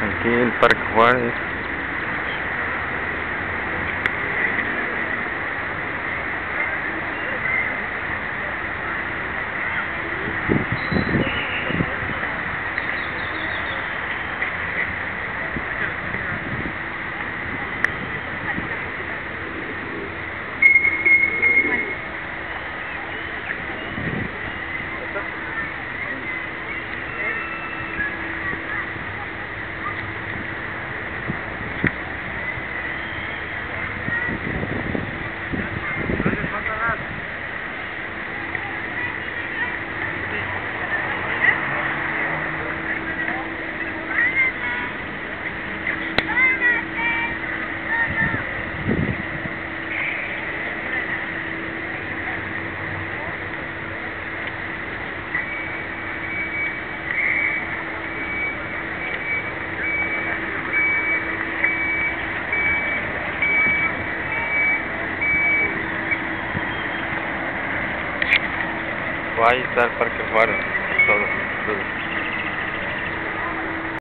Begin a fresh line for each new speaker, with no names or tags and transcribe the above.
aquí el Parque Juárez. Ahí está el Parque Juárez, todo, todo.